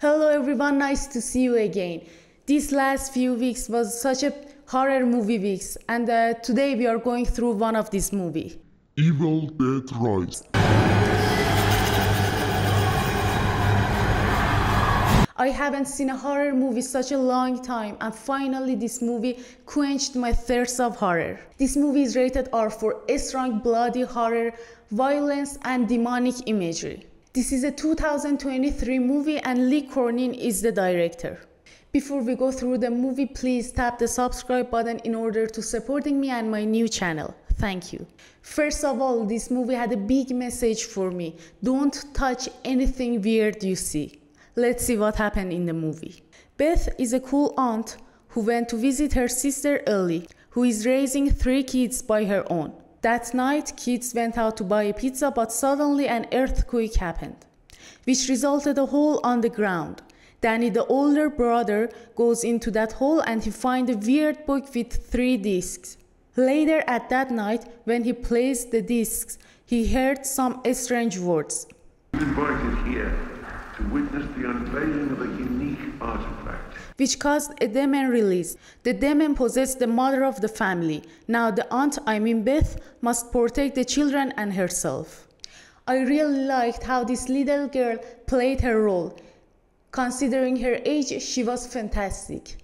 Hello everyone, nice to see you again. These last few weeks was such a horror movie weeks and uh, today we are going through one of these movie. Evil Dead Rise. I haven't seen a horror movie such a long time and finally this movie quenched my thirst of horror. This movie is rated R for strong bloody horror, violence and demonic imagery. This is a 2023 movie and Lee Cronin is the director. Before we go through the movie, please tap the subscribe button in order to supporting me and my new channel. Thank you. First of all, this movie had a big message for me. Don't touch anything weird you see. Let's see what happened in the movie. Beth is a cool aunt who went to visit her sister Ellie, who is raising three kids by her own. That night, kids went out to buy a pizza, but suddenly an earthquake happened, which resulted a hole on the ground. Danny, the older brother, goes into that hole and he finds a weird book with three discs. Later at that night, when he plays the discs, he heard some strange words. Invited here to witness the unveiling of a unique artifact. which caused a demon release. The demon possessed the mother of the family. Now the aunt, I mean Beth, must protect the children and herself. I really liked how this little girl played her role. Considering her age, she was fantastic.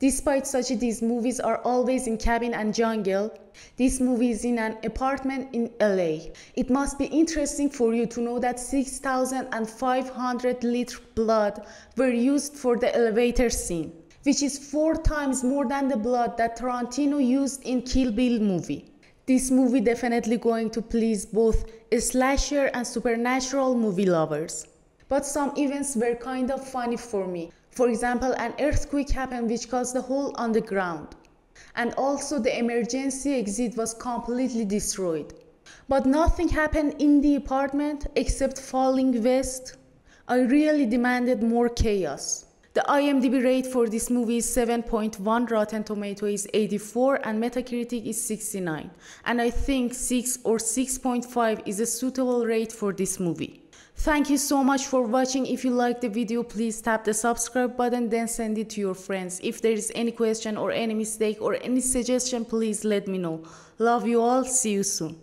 Despite such these movies are always in cabin and jungle, this movie is in an apartment in LA. It must be interesting for you to know that 6,500 liter blood were used for the elevator scene, which is four times more than the blood that Tarantino used in Kill Bill movie. This movie definitely going to please both slasher and supernatural movie lovers. But some events were kind of funny for me. For example, an earthquake happened which caused a hole on the ground. And also the emergency exit was completely destroyed. But nothing happened in the apartment except falling west. I really demanded more chaos. The IMDb rate for this movie is 7.1, Rotten Tomato is 84 and Metacritic is 69. And I think 6 or 6.5 is a suitable rate for this movie. Thank you so much for watching. If you like the video, please tap the subscribe button, then send it to your friends. If there is any question or any mistake or any suggestion, please let me know. Love you all. See you soon.